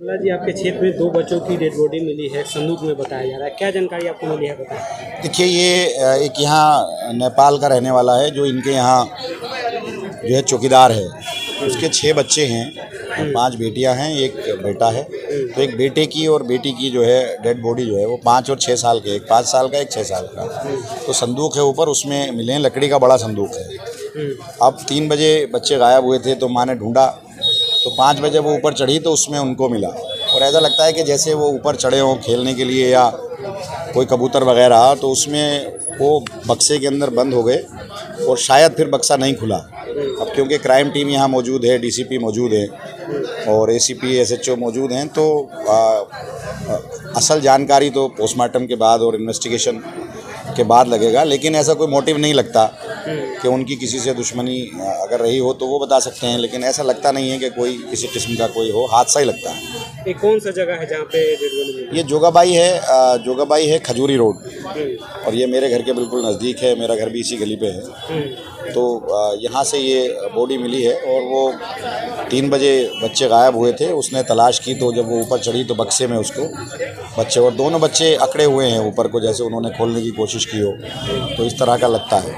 जी आपके क्षेत्र में दो बच्चों की डेड बॉडी मिली है संदूक में बताया जा रहा है। क्या जानकारी आपको मिली है बताएँ। देखिए ये एक यहाँ नेपाल का रहने वाला है जो इनके यहाँ जो है चौकीदार है। उसके छः बच्चे हैं पाँच बेटियाँ हैं एक बेटा है। तो एक बेटे की और बेटी की जो है डेड बॉडी जो है वो पाँच और छः साल के एक पाँच साल का एक छः साल का। तो संदूक है ऊपर उसमें मिले हैं लकड़ी का बड़ा संदूक है। अब तीन बजे बच्चे गायब हुए थे तो माँ ने ढूंढा तो पाँच बजे वो ऊपर चढ़ी तो उसमें उनको मिला। और ऐसा लगता है कि जैसे वो ऊपर चढ़े हों खेलने के लिए या कोई कबूतर वगैरह तो उसमें वो बक्से के अंदर बंद हो गए और शायद फिर बक्सा नहीं खुला। अब क्योंकि क्राइम टीम यहाँ मौजूद है डीसीपी मौजूद है और एसीपी एसएचओ मौजूद हैं तो आ, आ, असल जानकारी तो पोस्टमार्टम के बाद और इन्वेस्टिगेशन के बाद लगेगा लेकिन ऐसा कोई मोटिव नहीं लगता कि उनकी किसी से दुश्मनी अगर रही हो तो वो बता सकते हैं लेकिन ऐसा लगता नहीं है कि कोई किसी किस्म का कोई हो हादसा ही लगता है। ये कौन सा जगह है जहाँ पे ये जोगाबाई है जोगाबाई है खजूरी रोड। हम्म, और ये मेरे घर के बिल्कुल नज़दीक है मेरा घर भी इसी गली पे है। तो यहाँ से ये बॉडी मिली है और वो तीन बजे बच्चे गायब हुए थे। उसने तलाश की तो जब वो ऊपर चढ़ी तो बक्से में उसको बच्चे और दोनों बच्चे अकड़े हुए हैं ऊपर को जैसे उन्होंने खोलने की कोशिश की हो। तो इस तरह का लगता है।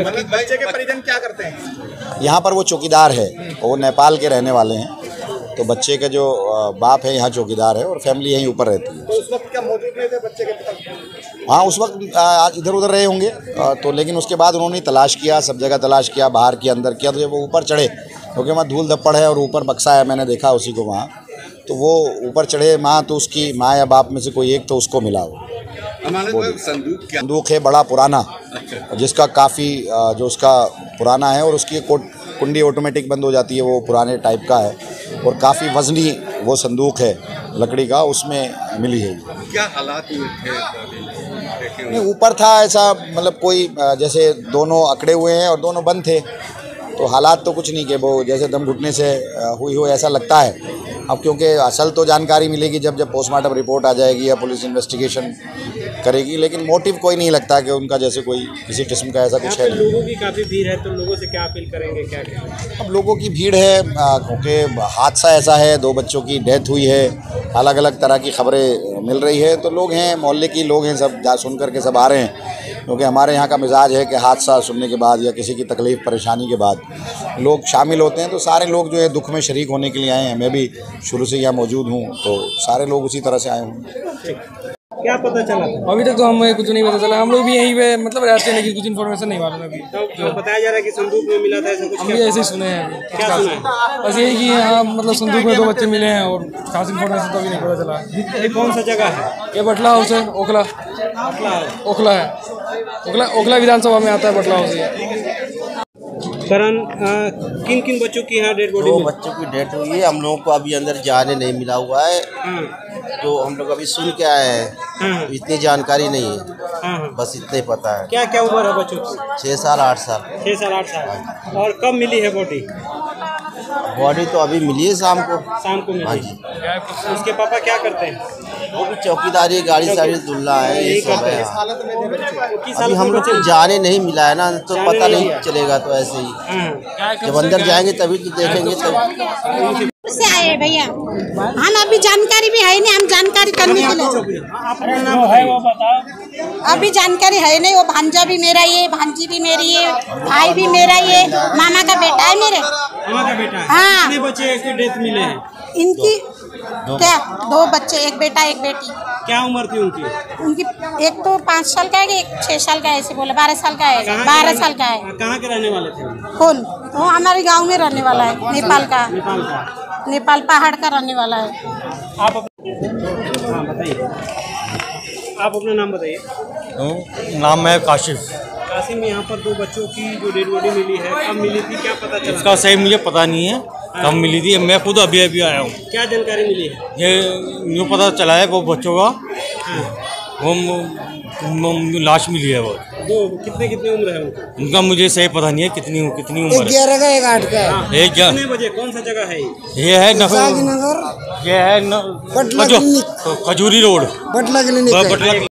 मतलब बच्चे के परिजन क्या करते हैं? यहाँ पर वो चौकीदार है और वो नेपाल के रहने वाले हैं। तो बच्चे का जो बाप है यहाँ चौकीदार है और फैमिली यहीं ऊपर रहती है। तो उस वक्त क्या मौजूद नहीं थे बच्चे के पिता? हाँ उस वक्त आ, इधर उधर रहे होंगे तो लेकिन उसके बाद उन्होंने तलाश किया सब जगह तलाश किया बाहर किया अंदर किया तो जब वो ऊपर चढ़े क्योंकि वहाँ धूल धप्पड़ है और ऊपर बक्सा है मैंने देखा उसी को वहाँ तो वो ऊपर चढ़े माँ तो उसकी माँ या बाप में से कोई एक तो उसको मिला वो। हमारे संदूक क्या? बंदूक है बड़ा पुराना जिसका काफ़ी जो उसका पुराना है और उसकी कुंडी ऑटोमेटिक बंद हो जाती है वो पुराने टाइप का है। और काफ़ी वजनी वो संदूक है लकड़ी का उसमें मिली है। क्या हालात थे नहीं ऊपर था ऐसा मतलब कोई जैसे दोनों अकड़े हुए हैं और दोनों बंद थे तो हालात तो कुछ नहीं के वो जैसे दम घुटने से हुई हो ऐसा लगता है। अब क्योंकि असल तो जानकारी मिलेगी जब जब पोस्टमार्टम रिपोर्ट आ जाएगी या पुलिस इन्वेस्टिगेशन करेगी लेकिन मोटिव कोई नहीं लगता कि उनका जैसे कोई किसी किस्म का ऐसा कुछ है। लोगों की काफ़ी भीड़ है तो लोगों से क्या अपील करेंगे क्या कहेंगे? अब लोगों की भीड़ है क्योंकि हादसा ऐसा है दो बच्चों की डेथ हुई है अलग अलग तरह की खबरें मिल रही है तो लोग हैं मोहल्ले की लोग हैं सब जा सुन करके सब आ रहे हैं क्योंकि हमारे यहाँ का मिजाज है कि हादसा सुनने के बाद या किसी की तकलीफ़ परेशानी के बाद लोग शामिल होते हैं तो सारे लोग जो है दुख में शरीक होने के लिए आए हैं। मैं भी शुरू से यहाँ मौजूद हूँ तो सारे लोग उसी तरह से आए हैं। क्या पता चला था? अभी तक तो हमें कुछ नहीं पता चला। हम लोग भी यहीं पे मतलब रहते हैं लेकिन कुछ इन्फॉर्मेशन नहीं मालूम अभी। तो बताया जा रहा है कि संदूक में मिला था ऐसा कुछ हम भी ऐसे ही सुने हैं अभी। क्या सुना है? बस यही कि हाँ मतलब संदूक में दो बच्चे मिले हैं और खास इन्फॉर्मेशन तो अभी नहीं पता चला। ये कौन सा जगह है? ये बटला हाउस है ओखला। ओखला है। ओखला ओखला विधानसभा में आता है बटला हाउस करण किन किन बच्चों की यहाँ डेड बॉडी दो बच्चों की डेथ हुई है। हम लोगों को अभी अंदर जाने नहीं मिला हुआ है। हाँ तो हम लोग अभी सुन के आए हैं हाँ इतनी जानकारी नहीं है। हाँ हाँ। बस इतना ही पता है। क्या क्या उम्र है बच्चों की? छः साल आठ साल। छः साल आठ साल। और कब मिली है बॉडी बॉडी तो अभी मिली है शाम को। शाम को हाँ मिली जी। उसके पापा क्या करते हैं? वो भी चौकीदारी गाड़ी साड़ी दुल्ला है ये सब है। हैं। हाँ। अभी हम लोग को जाने नहीं मिला है ना तो पता नहीं चलेगा तो ऐसे ही। हाँ। जब अंदर जाएँगे तभी तो देखेंगे तब से आए हैं भैया। हम अभी जानकारी भी है नहीं हम जानकारी करने के लिए। है अभी जानकारी है नहीं वो भांजा भी मेरा ये भांजी भी मेरी है भाई भी मेरा ये मामा का बेटा है मेरे। मामा का बेटा हाँ। कितने बच्चे की डेथ मिले हैं? इनकी क्या दो बच्चे एक बेटा एक बेटी। क्या उम्र थी उनकी? उनकी एक तो पाँच साल का है एक छः साल का है ऐसे बोले बारह साल का है बारह साल का है। कहाँ के रहने वाले थे? कौन वो हमारे गाँव में रहने वाला है नेपाल का। नेपाल का। नेपाल पहाड़ का रहने वाला है। आप अप- हाँ बताइए। आप अपना नाम बताइए। नाम है काशिफ। कासिम यहाँ पर दो बच्चों की जो डेड बॉडी मिली है कब मिली थी क्या पता चला? इसका सही मुझे पता नहीं है कब मिली थी मैं खुद अभी अभी आया हूँ। क्या जानकारी मिली है? ये यूँ पता चला है वो बच्चों का। वो म- म- लाश मिली है वो। दो कितने कितने उम्र है उनकी? उनका मुझे सही पता नहीं है कितनी कितनी उम्र है। ग्यारह का एक आठ का हाँ, एक क्या कितने बजे कौन सा जगह है ये? है नगर नगर ये है न, बटला खजूरी रोड। बटला क्लिनिक